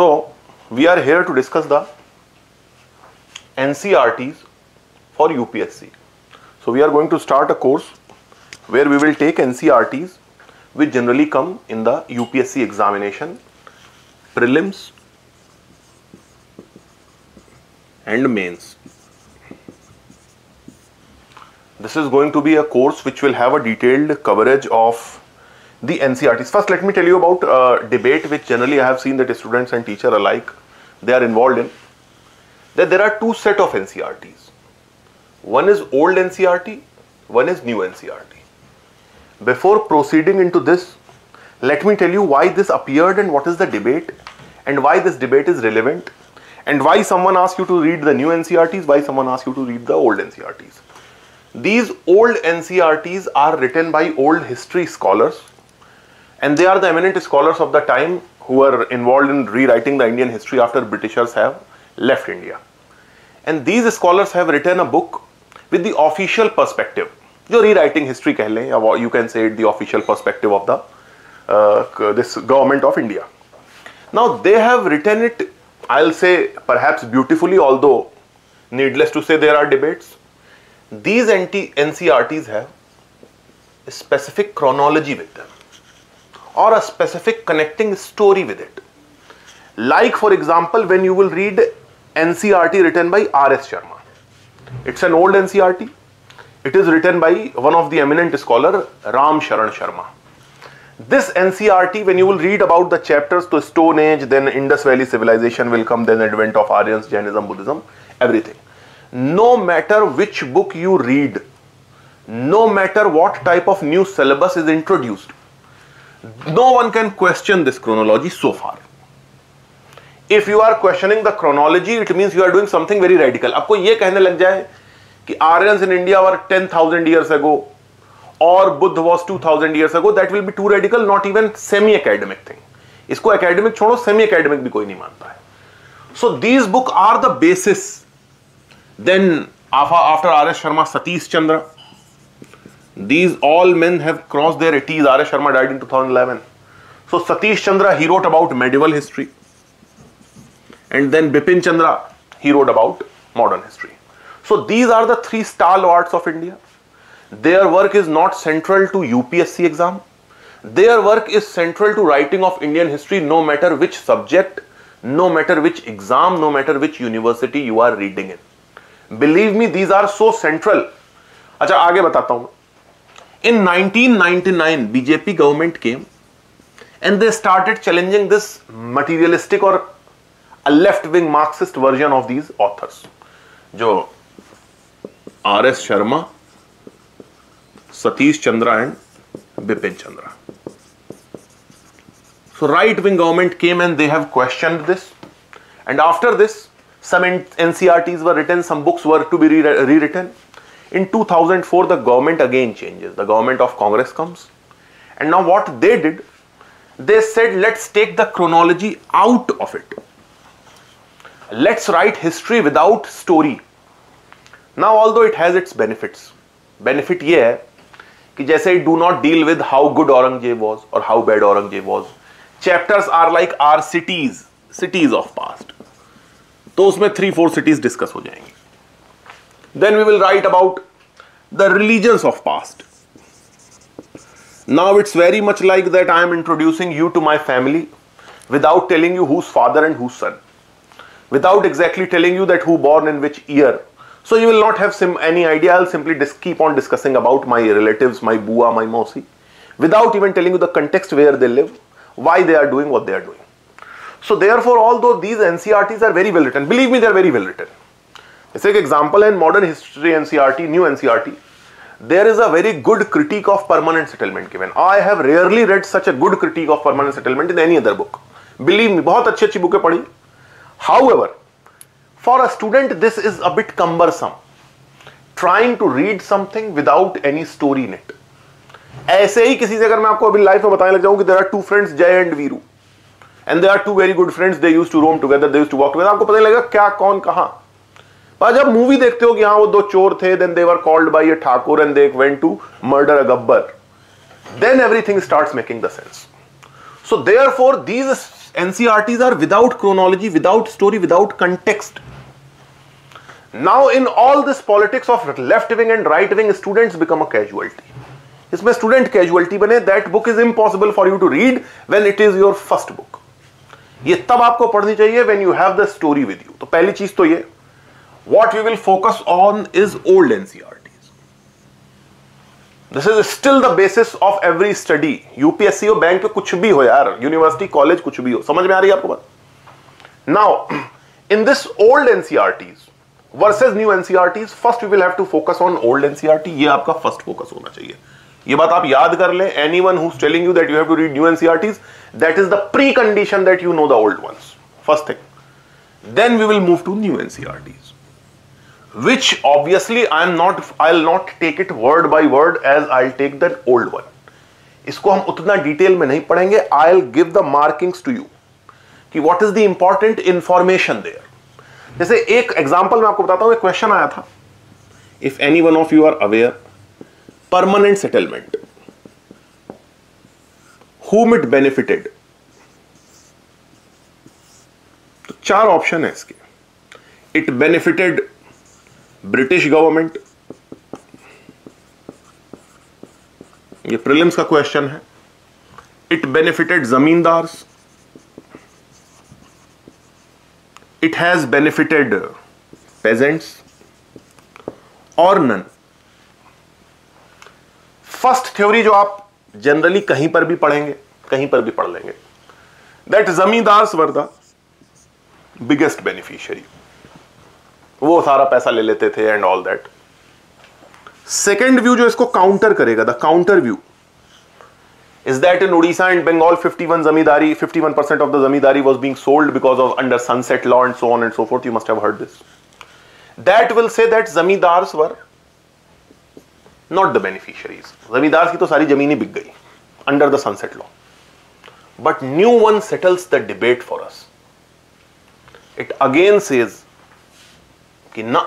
So, we are here to discuss the NCRTs for UPSC. So, we are going to start a course where we will take NCRTs which generally come in the UPSC examination, prelims and mains. This is going to be a course which will have a detailed coverage of the NCRTs. First, let me tell you about a debate which generally I have seen that students and teacher alike they are involved in. That there are two set of NCRTs. One is old NCRT, one is new NCRT. Before proceeding into this, let me tell you why this appeared and what is the debate and why this debate is relevant and why someone asks you to read the new NCRTs, why someone asks you to read the old NCRTs. These old NCRTs are written by old history scholars and they are the eminent scholars of the time who were involved in rewriting the Indian history after Britishers have left India. And these scholars have written a book with the official perspective. जो rewriting history कह लें या you can say it the official perspective of the uh, this government of India. Now they have written it, I'll say perhaps beautifully, although needless to say there are debates. These NT NCRTs have a specific chronology with them or a specific connecting story with it. Like for example, when you will read NCRT written by R.S. Sharma. It's an old NCRT. It is written by one of the eminent scholar Ram Sharan Sharma. This NCRT, when you will read about the chapters to Stone Age, then Indus Valley civilization will come, then advent of Aryans, Jainism, Buddhism, everything. No matter which book you read, no matter what type of new syllabus is introduced, no one can question this chronology so far. If you are questioning the chronology, it means you are doing something very radical. आपको ये कहने लग जाए कि Aryans in India were 10,000 years ago or Buddha was 2000 years ago, that will be too radical, not even semi-academic thing. इसको academic छोड़ो, semi-academic भी कोई नहीं मानता है. So these book are the basis. Then after R.S. Sharma, Satish Chandra, these all men have crossed their 80s. R.S. Sharma died in 2011. So Satish Chandra, he wrote about medieval history. And then Bipin Chandra, he wrote about modern history. So these are the three stalwarts of India. Their work is not central to UPSC exam. Their work is central to writing of Indian history no matter which subject, no matter which exam, no matter which university you are reading in. Believe me, these are so central. अच्छा आगे बताता हूं in 1999, BJP government came and they started challenging this materialistic or a left-wing Marxist version of these authors. जो R.S. Sharma, Satish Chandra and Bipin Chandra. So right-wing government came and they have questioned this. And after this, some NCRTs were written, some books were to be rewritten. In 2004, the government again changes. The government of Congress comes. And now what they did, they said, let's take the chronology out of it. Let's write history without story. Now, although it has its benefits, benefit ये है कि जैसे do not deal with how good Aurangzeb was or how bad Aurangzeb was. Chapters are like our cities, cities of past. तो उसमें three four cities discuss हो जाएँगी. Then we will write about the religions of past. Now it's very much like that I am introducing you to my family without telling you whose father and whose son. Without exactly telling you that who born in which year. So you will not have any idea. I'll simply keep on discussing about my relatives, my bua, my mosi. Without even telling you the context where they live, why they are doing what they are doing. So therefore, although these NCRTs are very well written, believe me, they are very well written. इसे एक example है modern history NCERT new NCERT there is a very good critique of permanent settlement given I have rarely read such a good critique of permanent settlement in any other book believe me बहुत अच्छी अच्छी बुकें पढ़ी। However for a student this is a bit cumbersome trying to read something without any story in it ऐसे ही किसी से अगर मैं आपको अभी लाइफ में बताने लग जाऊँ कि there are two friends Jai and Veeru and there are two very good friends they use to roam together they use to walk together आपको पता लगेगा क्या, कौन, कहाँ? पर जब मूवी देखते हो कि हाँ वो दो चोर थे then they were called by a Thakur and they went to murder a Gabbar. Then everything starts making the sense so therefore these NCRTs are without chronology, without story, without context. Now, in all this politics of left wing and right wing, students become a casualty. इसमें student casualty बने that book is impossible for you to read when it is your first book ये तब आपको पढ़नी चाहिए when you have the story with you तो पहली चीज़ तो ये। What we will focus on is old NCERTs this is still the basis of every study UPSC हो बैंक पे कुछ भी हो यार यूनिवर्सिटी कॉलेज कुछ भी हो समझ में आ रही है आपको बात now in this old NCERTs versus new NCERTs first we will have to focus on old NCERT ये आपका फ़र्स्ट फोकस होना चाहिए ये बात आप याद कर लें anyone who's telling you that you have to read new NCERTs that is the precondition that you know the old ones first thing then we will move to new NCERTs which obviously I am not, I'll not take it word by word as I'll take that old one. इसको हम उतना detail में नहीं पढ़ेंगे I will give the markings to you कि what is the important information there जैसे एक example मैं आपको बताता हूँ, एक क्वेश्चन आया था। If any one of you are aware permanent settlement whom it benefited? तो चार ऑप्शन है इसके। इट बेनिफिटेड ब्रिटिश गवर्नमेंट ये प्रिलिम्स का क्वेश्चन है। It benefited zamindars it has benefited peasants और नन फ़र्स्ट थ्योरी जो आप जनरली कहीं पर भी पढ़ेंगे, कहीं पर भी पढ़ लेंगे। That zamindars were the biggest beneficiary वो सारा पैसा ले लेते थे and all that second view जो इसको काउंटर करेगा the counter view is that in Odisha and Bengal 51 zamindari 51% of the zamindari was being sold because of under sunset law and so on and so forth you must have heard this that will say that zamindars were not the beneficiaries zamindars ki to sari zamini bik gayi under the sunset law but new one settles the debate for us it again says कि ना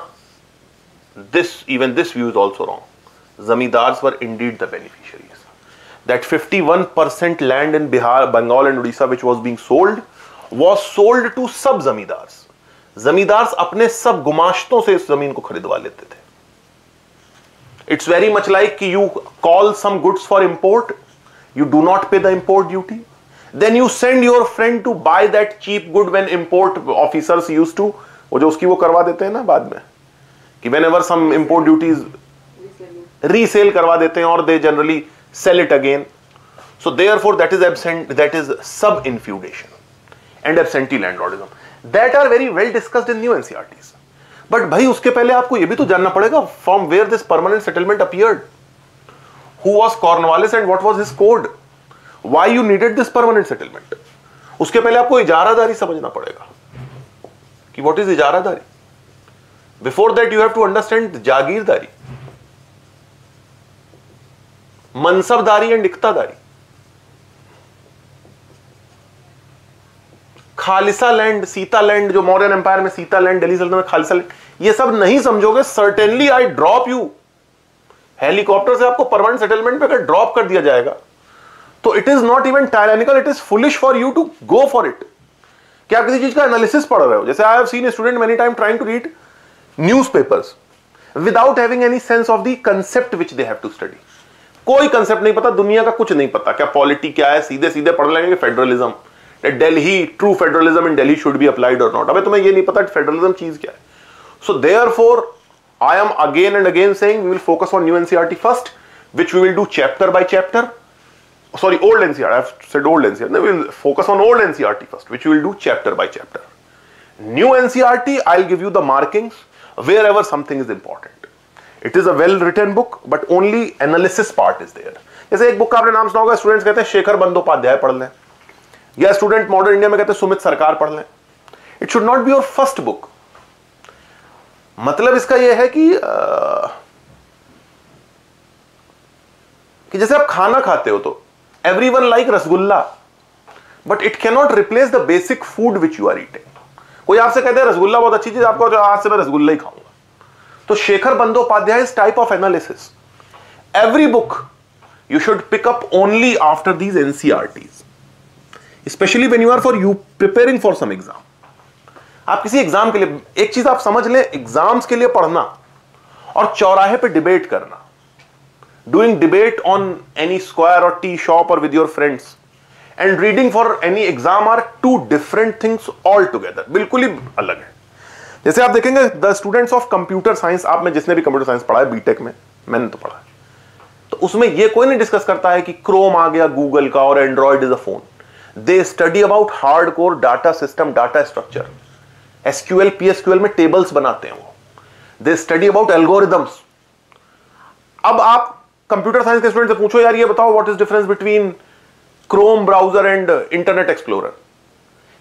this even this view is also wrong zamindars were indeed the beneficiaries that 51 percent land in Bihar Bengal and Orissa which was being sold was sold to sub zamindars zamindars अपने सब गुमाश्तों से इस ज़मीन को खरीदवा लेते थे। इट्स वेरी मच लाइक कि you call some goods for import you do not pay the import duty then you send your friend to buy that cheap good when import officers use to वो जो उसकी वो करवा देते हैं ना बाद में, कि whenever some import duties resale करवा देते हैं और they generally sell it again so therefore that is absent that is subinfeudation and absentee landlordism that are very well discussed in new NCERTs but भाई उसके पहले आपको यह भी तो जानना पड़ेगा from where this permanent settlement appeared who was Cornwallis and what was his code why you needed this permanent settlement उसके पहले आपको इजारादारी समझना पड़ेगा कि what is इजारादारी? Before that you have to understand जागीरदारी। मनसबदारी and इकतादारी। खालिसा land Sita land जो Mauryan empire में sita land Delhi Sultanate में खालिसा लैंड ये सब नहीं समझोगे certainly I drop you helicopter से आपको परमानेंट सेटलमेंट पे अगर ड्रॉप कर दिया जाएगा तो it is not even tyrannical it is foolish for you to go for it क्या किसी चीज़ का एनालिसिस पढ़ रहे हो। जैसे I have seen student many time trying to read newspapers without having any sense of the concept which they have to study कोई concept नहीं पता, दुनिया का कुछ नहीं पता, क्या पॉलिटी क्या है सीधे सीधे पढ़ लेंगे federalism Delhi true federalism in Delhi should be applied और नॉट अबे तुम्हें ये नहीं पता फेडरलिज्म चीज़ क्या है। So therefore I am again and again saying will focus on new NCERT first which we will do chapter by chapter sorry, old NCERT. I've said old NCERT. Then we'll focus on old NCERT first, which we will do chapter by chapter. New NCERT, I'll give you the markings wherever something is important. It is a well written book, but only analysis part is there. जैसे एक book का आपने नाम सुना होगा students कहते हैं शेखर बंदोपाध्याय पढ़ लें या स्टूडेंट मॉडर्न इंडिया में कहते हैं सुमित सरकार पढ़ लें it should not be your first book मतलब इसका यह है कि आ, कि जैसे आप खाना खाते हो तो everyone like rasgulla but it cannot replace the basic food which you are eating कोई आपसे कहते हैं, रसगुल्ला बहुत अच्छी चीज़ आपको आज से मैं रसगुल्ला ही खाऊँगा. तो Shekhar Bandyopadhyay type of analysis every book you should pick up only after these NCERTs specially when you are for you preparing for some exam आप किसी एग्ज़ाम के लिए, एक चीज़ आप समझ लें एग्ज़ाम्स के लिए पढ़ना और चौराहे पे डिबेट करना. डिबेट ऑन एनी स्क्वायर और टी शॉप और with your friends and reading for any exam are two different things all together बिल्कुल ही अलग है। जैसे आप देखेंगे the students of computer science आप में जिसने भी कंप्यूटर साइंस पढ़ा है बीटेक में, मैंने तो पढ़ा तो उसमें यह कोई नहीं डिस्कस करता है कि क्रोम आ गया गूगल का और Android is a phone they study about hardcore data system data structure SQL PSQL में टेबल्स बनाते हैं वो। दे स्टडी अबाउट एल्गोरिदम्स अब आप कंप्यूटर साइंस के स्टूडेंट से पूछो, यार, ये बताओ what is difference between Chrome browser and Internet Explorer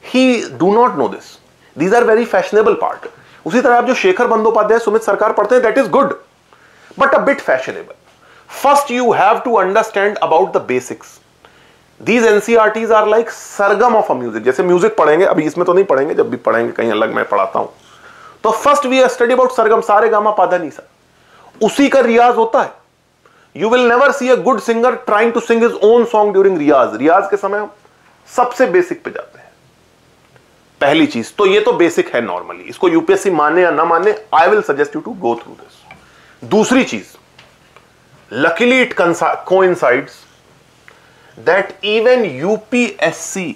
he do not know this these are very fashionable part उसी तरह आप जो शेखर बंदोपाध्याय, सुमित सरकार पढ़ते हैं that is good but a bit fashionable first you have to understand about the basics these NCERTs are like sargam of a music जैसे music पढ़ेंगे, अभी इसमें तो नहीं पढ़ेंगे, जब भी पढ़ेंगे, कहीं अलग मैं पढ़ाता हूँ। तो first we study about sargam सारे गामा नहीं सर उसी का रियाज होता है। You will never see a good singer trying to sing his own song during riyaz रियाज के समय हम सबसे बेसिक पे जाते हैं। पहली चीज़ तो ये तो बेसिक है नॉर्मली इसको यूपीएससी माने या ना माने I will suggest you to go through this दूसरी चीज़ लकीली इट को coincides that even UPSC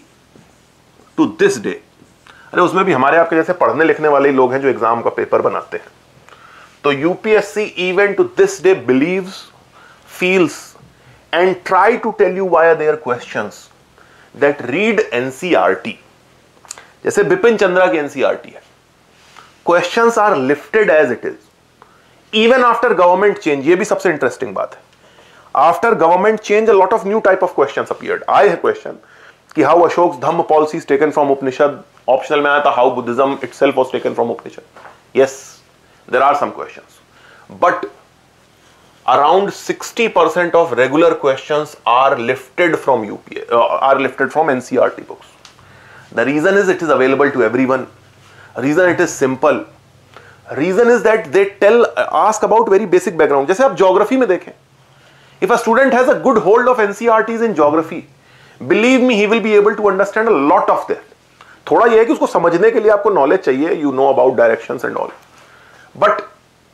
to this day अरे उसमें भी हमारे आपके जैसे पढ़ने लिखने वाले लोग हैं जो एग्ज़ाम का पेपर बनाते हैं। तो UPSC even to this day believes feels and try to tell you why there question that read NCERT जैसे बिपिन चंद्रा की एनसीआरटी है। Questions are lifted as it is even after government change ये भी सबसे इंटरेस्टिंग बात है। After government change lot of new type of questions appeared आए हैं क्वेश्चन कि how Ashoka Dhamma policy taken from Upanishad optional में आया था how Buddhism itself was taken from Upanishad yes there are some questions but around 60 percent of regular question are lifted from UPA are lifted from NCR books the reason is it is available to everyone reason it is simple reason is that they tell ask about very basic background जैसे आप geography में देखें. If a student has a good hold of NCR in geography believe me he will be able to understand a lot of that थोड़ा यह है कि उसको समझने के लिए आपको नॉलेज चाहिए. You know about direction and all but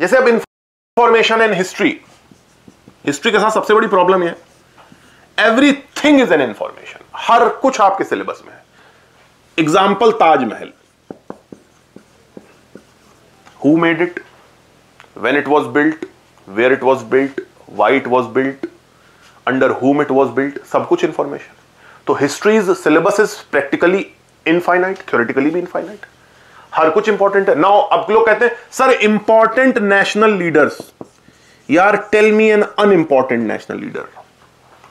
जैसे अब इन्फॉर्मेशन एंड हिस्ट्री हिस्ट्री के साथ सबसे बड़ी प्रॉब्लम यह everything is an information हर कुछ आपके सिलेबस में है। Example Taj Mahal. Who made it when it was built where it was built why it was built under whom it was built सब कुछ इंफॉर्मेशन तो history's syllabus is practically infinite theoretically भी infinite हर कुछ important है। Now अब लोग कहते हैं सर इंपॉर्टेंट नेशनल लीडर्स यार tell me an unimportant national leader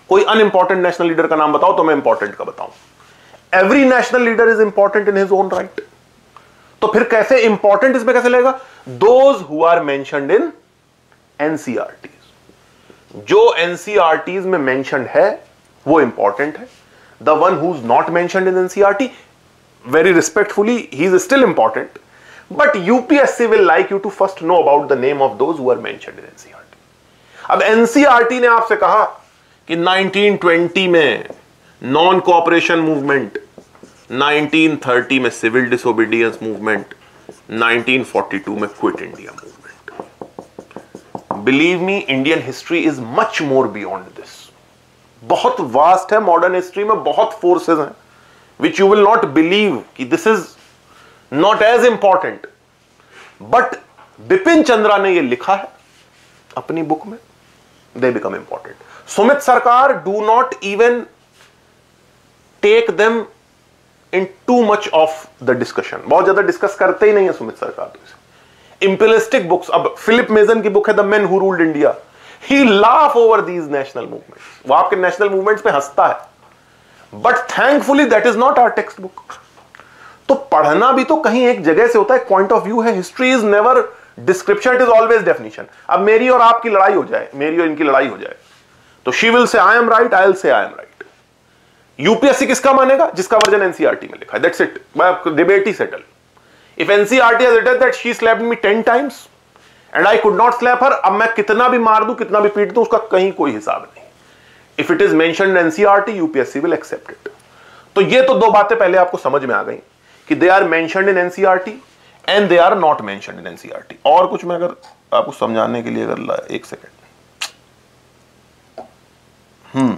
कोई अनइंपॉर्टेंट नेशनल लीडर का नाम बताओ तो मैं इंपॉर्टेंट का बताऊँ। Every national leader is important in his own right तो फिर कैसे इंपॉर्टेंट इसमें कैसे लगेगा? Those who are mentioned in NCERTs जो एनसीआरटीज में मेंशनड है वो इंपॉर्टेंट है. The one who is not mentioned in NCERT very respectfully, he is still important. But UPSC will like you to first know about the name of those who are mentioned. अब NCRT ने आपसे कहा कि 1920 में non cooperation movement 1930 में civil disobedience movement 1942 में quit India movement believe me Indian history is much more beyond this बहुत vast है मॉडर्न हिस्ट्री में, बहुत फोर्सेस हैं which you will not believe कि this is not as important but Bipin Chandra ने ये लिखा है अपनी बुक में। दे become important Sumit Sarkar do not even take them in too much of the discussion बहुत ज़्यादा डिस्कस करते ही नहीं है सुमित सरकार तो इसे। इंपेलिस्टिक बुक्स अब फिलिप मेजन की बुक है the man who ruled India he laugh over these national movements वो आपके नेशनल मूवमेंट्स पे हंसता है। But thankfully that is not our text book तो पढ़ना भी तो कहीं एक जगह से होता है। पॉइंट ऑफ़ व्यू है। History is never description it is always definition अब मेरी और आपकी लड़ाई हो जाए, मेरी और इनकी लड़ाई हो जाए तो she will say I am right I will say I am right UPSC किसका मानेगा? जिसका वर्जन एनसीआरटी में लिखा है। That's it debate he settle if NCERT has written that she slapped me 10 times and I could not slap her अब मैं कितना भी मार दूँ, कितना भी पीट दूँ, उसका कहीं कोई हिसाब नहीं। If it is mention NCERT UPSC will accept it तो ये तो दो बातें पहले आपको समझ में आ गई कि they are mention in NCERT and they are not mention in NCERT और कुछ मैं अगर आपको समझाने के लिए अगर एक second hmm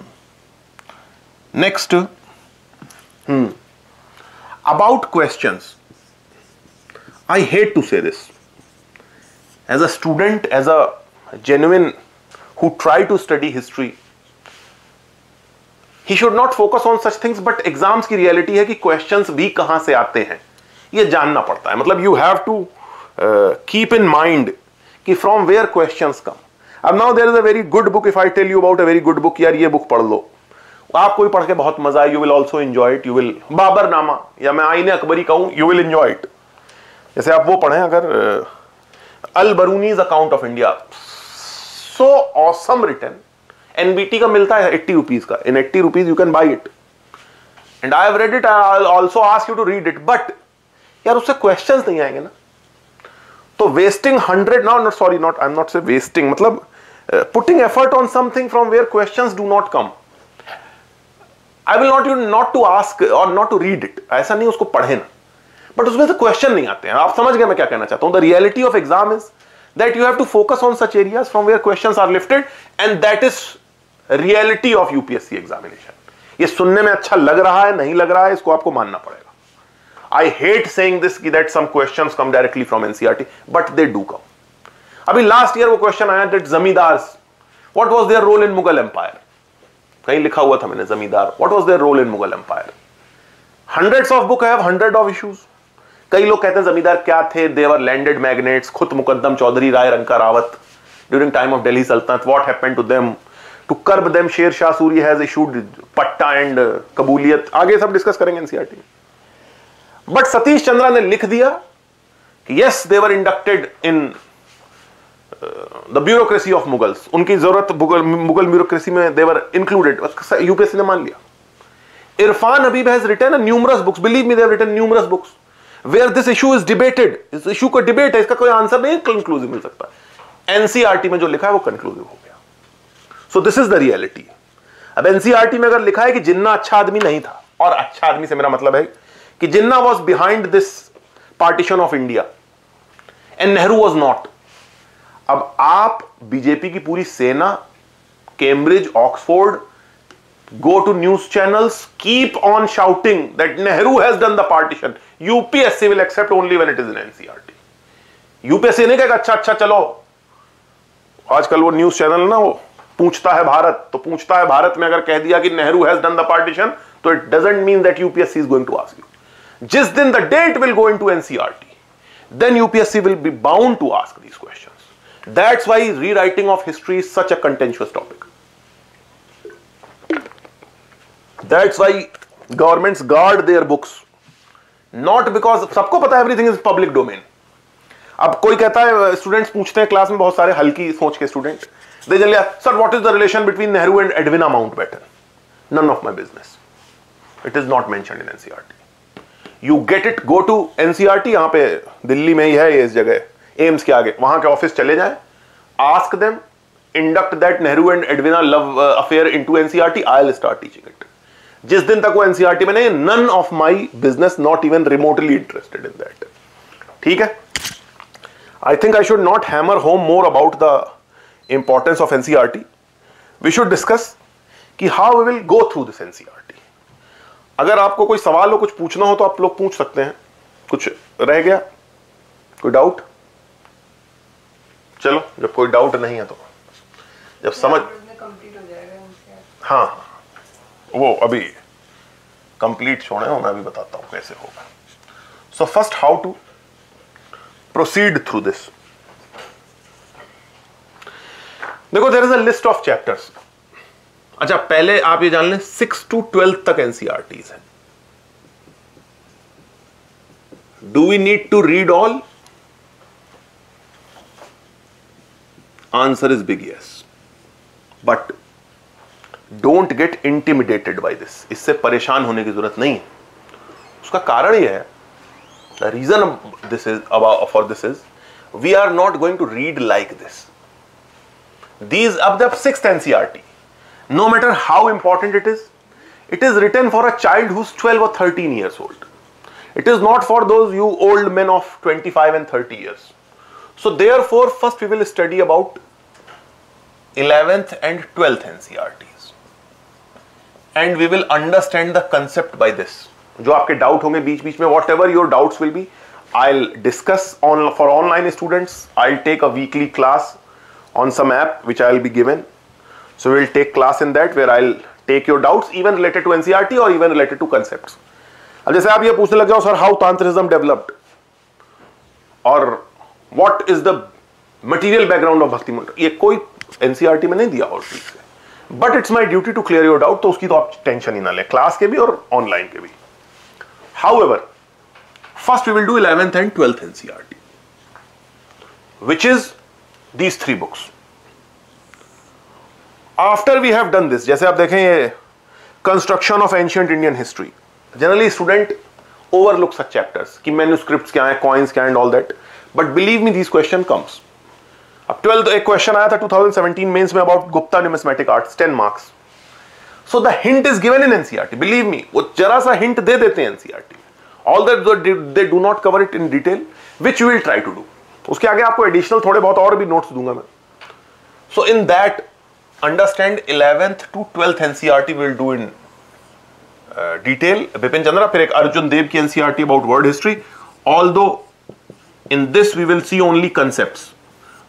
next hmm about question I hate to say this as a student as a genuine who try to study history he should not focus on such things but exams की reality है कि questions भी कहाँ से आते हैं। ये जानना पड़ता है। मतलब you have to keep in mind कि फ्रॉम वेयर क्वेश्चंस कम अब now there is a very good book if I tell you about a very good book यार ये बुक पढ़ लो। आपको भी पढ़ के बहुत मज़ा है you will also enjoy it you will Baburnama या मैं आईने अकबरी कहूँ यू विल एंजॉय इट जैसे आप वो पढ़ें अगर Al Biruni's account of India. So awesome return NBT का मिलता है एट्टी रुपीज़ का। In eighty rupees you can buy it and I have read it I also ask you to read it but यार उससे question नहीं आएँगे ना। तो wasting hundred not not sorry not I am not say wasting मतलब putting effort on something from where question do not come I will not you not to ask और not to read it ऐसा नहीं, उसको पढ़े ना। But उसमें से question नहीं आते हैं। आप समझ गए मैं क्या कहना चाहता हूँ। The reality of exam is that you have to focus on such areas from where questions are lifted and that is reality of UPSC examination ये सुनने में अच्छा लग रहा है, नहीं लग रहा है, इसको आपको मानना पड़ेगा। आई हेट सेइंग दिस कि that some questions come directly from NCERT but they do come अभी लास्ट ईयर वो क्वेश्चन आया that zamindars what was their role in Mughal empire कहीं लिखा हुआ था मैंने, zamindar what was their role in Mughal empire hundreds of book have hundred of issues कई लोग कहते हैं जमींदार क्या थे? They were landed magnates khud muqaddam chaudhary rai rana rawat during time of Delhi Sultanate what happened to them to curb them Sher Shah Suri has issued patta and qabuliyat. आगे सब discuss करेंगे NCERT but Satish Chandra ने लिख दिया कि yes they were inducted in the bureaucracy of Mughals उनकी ज़रूरत Mughal bureaucracy में देवर इंक्लूडेड यूपीएससी ने मान लिया। Irfan Habib has written numerous books believe me they written numerous books where this issue is debated इस इशू को debate है, इसका कोई आंसर नहीं कंक्लूसिव मिल सकता एनसीआरटी में जो लिखा है, वो कंक्लूसिव हो गया। So this is the reality अब एनसीआरटी में अगर लिखा है कि जिन्ना अच्छा आदमी नहीं था, और अच्छा आदमी से मेरा मतलब है कि Jinnah was behind this partition of India and Nehru was not अब आप बीजेपी की पूरी सेना Cambridge Oxford go to news channels, keep on shouting that nehru has done the partition. Upsc will accept only when it is in ncrt UPSC नहीं कहेगा अच्छा अच्छा चलो। आजकल वो न्यूज़ चैनल ना वो पूछता है भारत तो पूछता है भारत में अगर कह दिया कि Nehru has done the partition तो it doesn't mean that UPSC is going to ask you जिस दिन the date will go into NCERT then UPSC will be bound to ask these questions That's why rewriting of history is such a contentious topic. That's why governments guard their books. Not because, सबको पता है, everything is public domain. अब कोई कहता है students पूछते हैं class में बहुत सारे हल्की सोच के स्टूडेंट दे जल्दी sir what is the relation between Nehru and Edwina Mountbatten none of my business it is not mention in NCERT you get it go to NCERT यहाँ पे दिल्ली में ही है इस जगह एम्स के आगे, वहाँ के ऑफ़िस चले जाए ask them induct that Nehru and Edwina love affair into NCERT I will start teaching it जिस दिन तक वो एनसीईआरटी में नहीं none of my business not even remotely interested in that ठीक है? I think I should not hammer home more about the importance of NCERT we should discuss कि how we will go through this NCERT अगर आपको कोई सवाल हो कुछ पूछना हो तो आप लोग पूछ सकते हैं। कुछ रह गया? कोई डाउट चलो जब कोई डाउट नहीं है तो। जब समझ हाँ वो अभी कंप्लीट छोड़े हो मैं अभी बताता हूँ कैसे होगा। So first how to proceed through this देखो there is a list of chapters अच्छा पहले आप ये जान लें सिक्स टू ट्वेल्थ तक एनसीआरटीज है। Do we need to read all answer is big yes but don't get intimidated by this इससे परेशान होने की ज़रूरत नहीं है। उसका कारण यह है the reason this is for this is we are not going to read like this these अब six NCERT no matter how important it is it is written for a child who's 12 or 13 years old. It is not for those you old men of 25 and 30 years. So therefore, first we will study about 11th and 12th NCRTs. And we will understand the concept by this. जो आपके doubt होंगे बीच बीच में whatever your doubts will be I'll discuss on for online students. I'll take a weekly class on some app which I'll be given. So, we'll take class in that where I'll take your doubts, even related to NCRT or even related to concepts. अब जैसे आप ये पूछने लग जाओ sir how tantrism developed और what is the material background of bhakti मंडल ये कोई एनसीआरटी में नहीं दिया और ठीक से but it's my duty to clear your doubt तो उसकी तो आप टेंशन ही ना ले क्लास के भी और ऑनलाइन के भी। However first we will do eleventh and twelfth NCERT which is these three books after we have done this जैसे आप देखें ये construction of ancient Indian history generally student overlook such chapters कि मैन्यूस्क्रिप्ट क्या है coins क्या and all that but believe me this question comes अब twelfth एक क्वेश्चन आया था 2017 मेंस में about Gupta numismatic arts 10 marks so the hint is given in NCERT believe me वो जरा सा हिंट दे देते हैं NCERT all that they do not cover it in detail which will try to do उसके आगे आपको एडिशनल थोड़े बहुत और भी नोट्स दूँगा मैं. So in that understand eleventh to twelfth NCERT will do in detail Bipin Chandra फिर एक अर्जुन देव की NCERT about world history although in this we will see only concept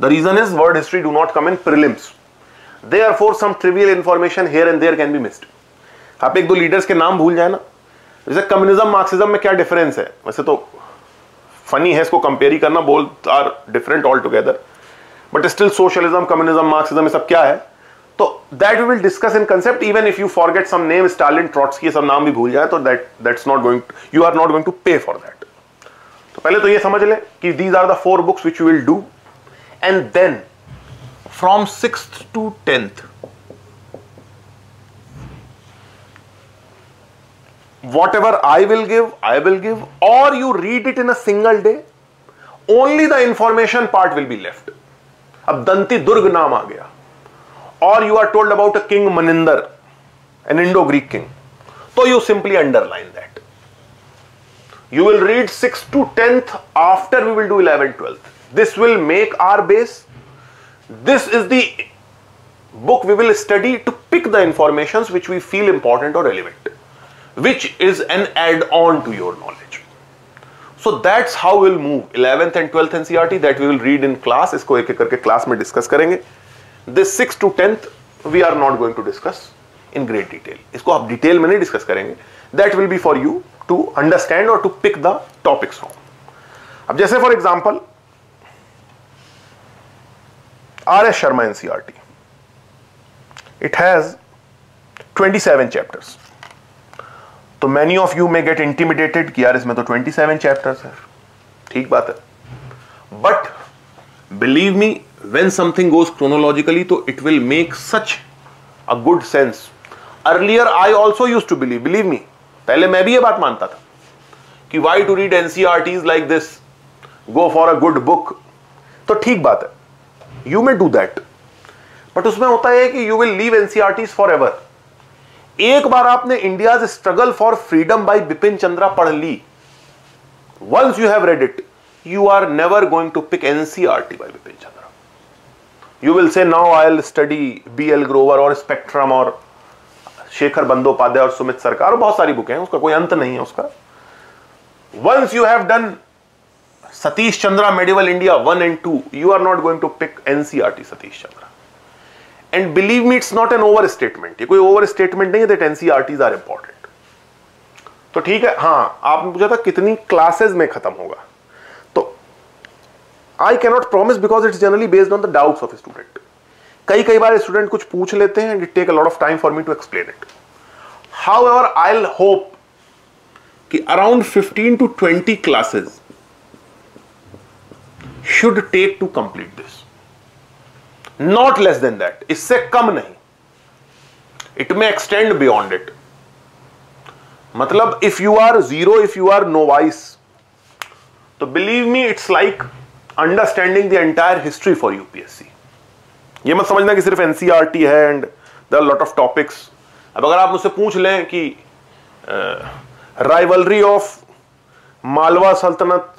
the reason is world history do not come in prelims they are for some trivial information here and there can be missed आप एक दो leaders के नाम भूल जाए ना। जैसे communism Marxism में क्या डिफरेंस है? वैसे तो फनी है इसको कंपेयर ही करना बोल are different altogether but still socialism communism Marxism ये सब क्या है? तो that will discuss in concept even if you forget some name Stalin Trotsky सब नाम भी भूल जाए तो that that's not going you are not going to pay for that तो पहले तो ये समझ ले कि these are the four books which you will do and then from six to tenth whatever I will give, I will give, or you read it in a single day, only the information part will be left. अब दंती दुर्ग नाम आ गया or you are told about a king Maninder, an Indo-Greek king. So you simply underline that. You will read 6th to 10th after we will do 11th, 12th. This will make our base. This is the book we will study to pick the informations which we feel important or relevant, which is an add-on to your knowledge. So that's how we'll move 11th and 12th NCRT that we will read in class. इसको एक एक करके class में discuss करेंगे This six to tenth we are not going to discuss in great detail इसको आप detail में नहीं डिस्कस करेंगे. That will be for you to understand और to pick the topics from अब जैसे for example R S Sharma NCERT it has 27 chapters तो many of you may get intimidated कि यार इसमें तो 27 चैप्टर्स है। ठीक बात है। But believe me when something goes chronologically तो it will make such a good sense earlier I also use to believe believe me पहले मैं भी ये बात मानता था कि why to read NCERT like this go for a good book तो ठीक बात है. You may do that but उसमें होता है कि you will leave NCERT forever एक बार आपने India struggle for freedom by Bipin Chandra पढ़ ली. Once you have read it you are never going to pick NCR by Bipin Chandra से now I will study B L Grover और spectrum और शेखर बंदोपाध्याय और सुमित सरकार और बहुत सारी बुकें हैं, उसका कोई अंत नहीं है उसका। Once you have done Satish Chandra medieval India one and two you are not going to pick NCERT Satish Chandra and believe me it's not an over statement ये कोई ओवर स्टेटमेंट नहीं है दैट एनसीआरटीज आर इंपॉर्टेंट तो ठीक है, हाँ आपने पूछा था कितनी क्लासेस में खत्म होगा। I cannot promise because it's generally based on the doubts of student कई कई बार स्टूडेंट कुछ पूछ लेते हैं it take a lot of time for me to explain it however I hope कि around 15 to 20 classes should take to complete this not less than that इससे कम नहीं. It may extend beyond it मतलब if you are zero if you are no vice तो believe me it's like understanding the entire history for UPSC ये मत समझना कि सिर्फ़ एनसीआरटी है and the lot of topics अब अगर आप मुझसे पूछ लें कि राइवलरी ऑफ़ मालवा सल्तनत,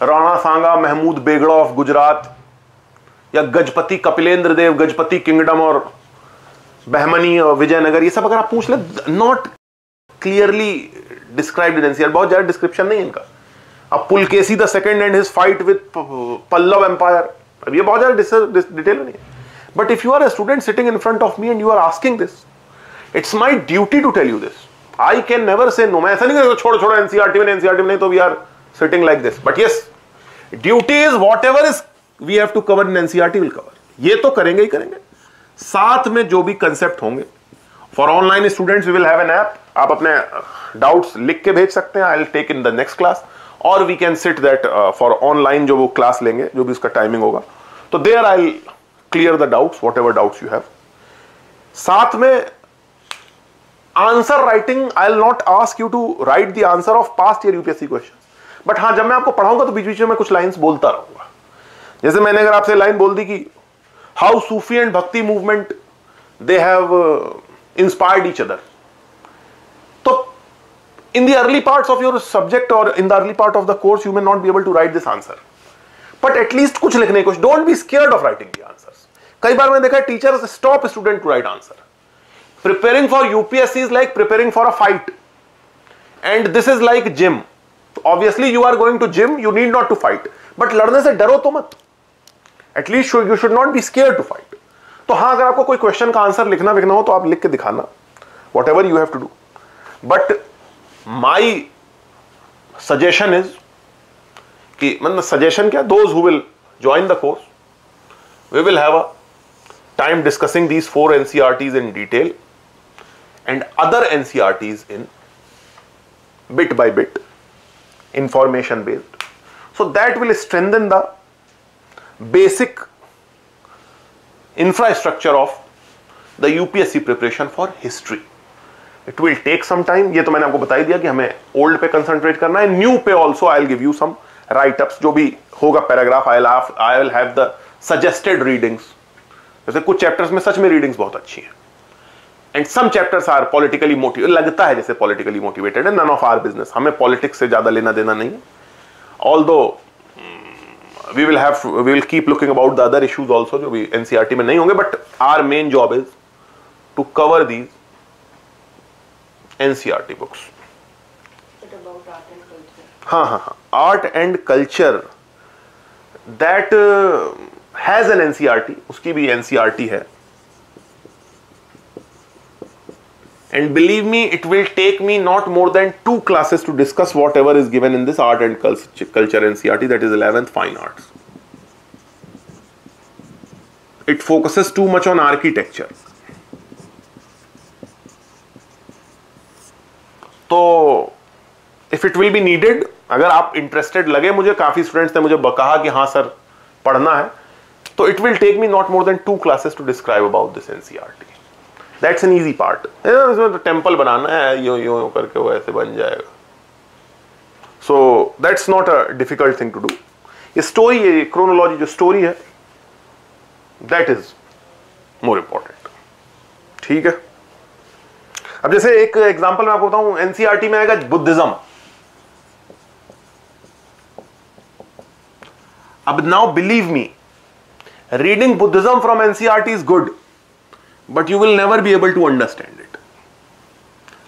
राणा सांगा, महमूद बेगड़ा ऑफ़ गुजरात, या गजपति कपिलेंद्र देव, गजपति किंगडम और बहमनी और विजयनगर, ये सब अगर आप पूछ ले नॉट क्लियरली डिस्क्राइब्ड एनसीआर बहुत ज़्यादा डिस्क्रिप्शन नहीं इनका। अब Pulakeshi the second and his fight with Pallava empire. अब ये बहुत ज़्यादा डिटेल नहीं है। But if you are a student sitting in front of me and you are asking this it's my duty to tell you this I can never say no मैं ऐसा नहीं छोड़, छोड़ो एनसीआरटी में एनसीआरटी में नहीं तो we are sitting like this but yes duty is whatever is we have to cover in NCERT will cover ये तो करेंगे ही करेंगे। साथ में जो भी कंसेप्ट होंगे for online students we will have an app आप अपने डाउट्स लिख के भेज सकते हैं। I will take in the next class और we can sit that for online जो वो क्लास लेंगे, जो भी उसका टाइमिंग होगा। तो there I clear the doubts whatever doubts you have साथ में answer writing I will not ask you to write the answer of past year UPSC question but हाँ जब मैं आपको पढ़ाऊँगा तो बीच बीच में कुछ लाइन्स बोलता रहूँगा। जैसे मैंने अगर आपसे लाइन बोल दी कि how Sufi and Bhakti movement they have inspired each other in the early parts of your subject और in the early part of the course you may not be able to write this answer but at least कुछ लिखने की don't be scared of writing the answers कई बार मैंने देखा teacher stop student to write answer preparing for UPSC is like preparing for a fight. And this is like gym. Obviously, you are going to gym, you need not to fight. But लड़ने से डरो तो मत. At least you should not be scare to fight तो हाँ अगर आपको कोई क्वेश्चन का आंसर लिखना लिखना हो तो आप लिख के दिखाना. Whatever you have to do but my suggestion is ki man suggestion kya those who will join the course we will have a time discussing these four ncrts in detail and other ncrts in bit by bit information based. So that will strengthen the basic infrastructure of the upsc preparation for history. It will take some time. ये तो मैंने आपको बता ही दिया कि हमें old पे concentrate करना है न्यू पे also I will give you some write ups जो भी होगा paragraph I I will have the suggested readings जैसे कुछ चैप्टर्स में सच में रीडिंग्स बहुत अच्छी हैं। And some chapters are politically motivated लगता है जैसे पॉलिटिकली मोटिवेटेड है नन ऑफ़ आर बिज़नेस हमें पॉलिटिक्स से ज़्यादा लेना देना नहीं है। Although we will have we will keep looking about the other issues also जो भी एनसीआरटी में नहीं होंगे but our main job is to cover these NCERT books. हाँ हाँ हाँ। Art and culture that has an NCERT उसकी भी एनसीआरटी है। And believe me it will take me not more than two classes to discuss whatever is given in this art and culture NCERT that is eleventh fine art it focuses too much on architecture तो if it will be needed अगर आप interested लगे मुझे, काफ़ी students ने मुझे कहा कि हाँ सर, पढ़ना है तो it will take me not more than two classes to describe about this NCERT that's an easy part temple बनाना है, यो यो यो करके वो ऐसे बन जाएगा। So that's not a difficult thing to do ये स्टोरी है क्रोनोलॉजी जो स्टोरी है दैट इज़ मोर इंपॉर्टेंट ठीक है? अब जैसे एक एग्जांपल मैं आपको बताऊँ एनसीआरटी में आएगा बुद्धिज्म अब now believe me reading Buddhism from NCRT is good but you will never be able to understand it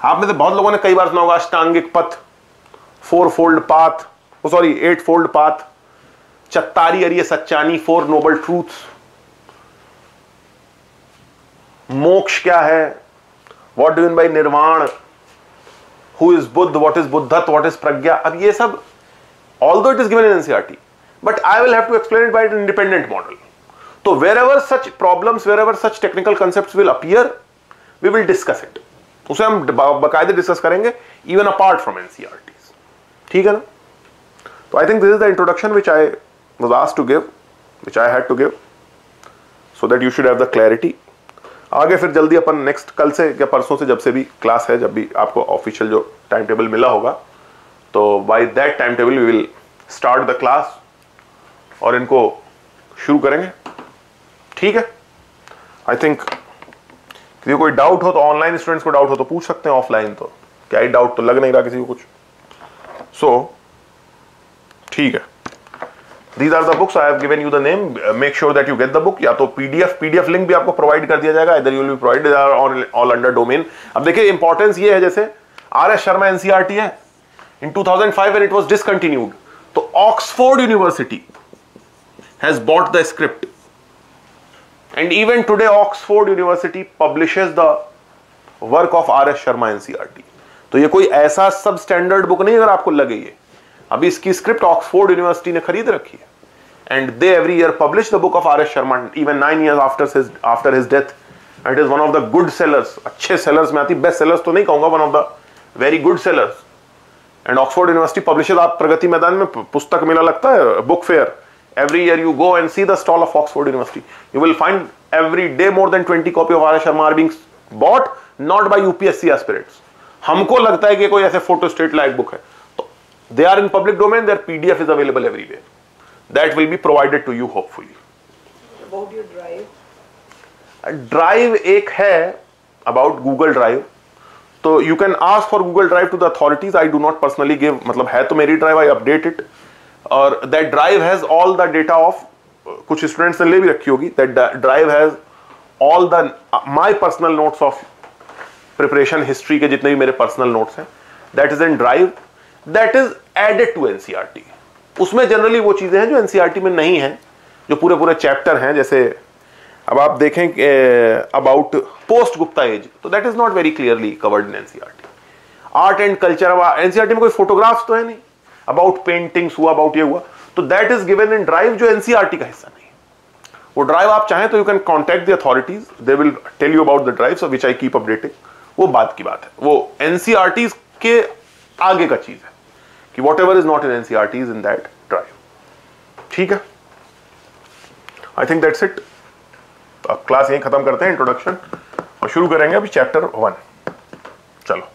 आप में से बहुत लोगों ने कई बार सुना होगा, अष्टांगिक पथ fourfold path sorry eightfold path चत्तारी अरिय सच्चानी फोर नोबल ट्रूथ मोक्ष क्या है? What do in by nirvana who is Buddha what is Buddhatva what is prajna अब ये सब although it is given in NCERT but I will have to explain it by independent model तो wherever such problems wherever such technical concept will appear we will discuss it उसे हम बाकायदे discuss करेंगे even apart from NCERT ठीक है ना? तो I think this is the introduction which I was asked to give which I had to give so that you should have the clarity आगे फिर जल्दी अपन नेक्स्ट कल से या परसों से जब से भी क्लास है जब भी आपको ऑफिशियल जो टाइम टेबल मिला होगा तो by that time table we will start the class और इनको शुरू करेंगे। ठीक है? आई थिंक किसी कोई डाउट हो तो ऑनलाइन स्टूडेंट्स को डाउट हो तो पूछ सकते हैं ऑफलाइन तो। क्या ही डाउट तो लग नहीं रहा किसी को कुछ। सो so, ठीक है। These are the books I have given you the name make sure that you get the book या तो पीडीएफ पीडीएफ लिंक भी आपको प्रोवाइड कर दिया जाएगा. इधर you will be provided our all under domain अब देखिए इंपॉर्टेंस ये है जैसे आर एस शर्मा एनसीआरटी है. In 2005 when it was discontinued तो Oxford University has bought the script and even today Oxford University publishes the work of R S Sharma NCERT तो ये कोई ऐसा सब स्टैंडर्ड बुक नहीं अगर आपको लगे ये. अभी इसकी स्क्रिप्ट ऑक्सफोर्ड यूनिवर्सिटी ने खरीद रखी है। And they every year publish the book of R S Sharma even nine year after after his death and is one of the good sellers अच्छे सेलर्स में आती बेस्ट सेलर्स तो नहीं कहूँगा one of the very good sellers and Oxford University publishes आप प्रगति मैदान में पुस्तक मेला लगता है book fair every year you go and see the stall of Oxford University, you will find every day more than 20 copy of R.S. Sharma are being bought not by UPSC aspirants. हमको लगता है कि कोई ऐसे photo state like book है। तो they are in public domain there PDF is available everywhere that will be provided to you hopefully about your drive drive एक है अबाउट गूगल ड्राइव तो you can ask for Google drive to the authorities I do not personally give मतलब है तो मेरी drive I update it और that drive has all the data of कुछ students ने ले भी रखी होगी. That drive has all the my personal notes of preparation history के जितने भी मेरे पर्सनल नोट्स हैं. That is in drive that is added to NCERT उसमें जनरली वो चीज़ें हैं जो एनसीआरटी में नहीं है, जो पूरे पूरे चैप्टर हैं, जैसे अब आप देखें अबाउट पोस्ट गुप्ता एज तो that is not very clearly covered in NCERT art and culture अब एनसीआरटी में कोई फोटोग्राफ्स तो है नहीं। अबाउट पेंटिंग्स हुआ अबाउट ये हुआ। तो that is given in drive जो एनसीआरटी का हिस्सा नहीं। वो ड्राइव आप चाहें तो you can contact the authorities they will tell you about the drive which I keep updating वो बात की बात है। वो एनसीआरटी के आगे का चीज़ है। कि whatever is not in NCR is in that drive ठीक है? आई थिंक दैट्स इट अब क्लास यहीं खत्म करते हैं इंट्रोडक्शन और शुरू करेंगे अभी चैप्टर वन चलो।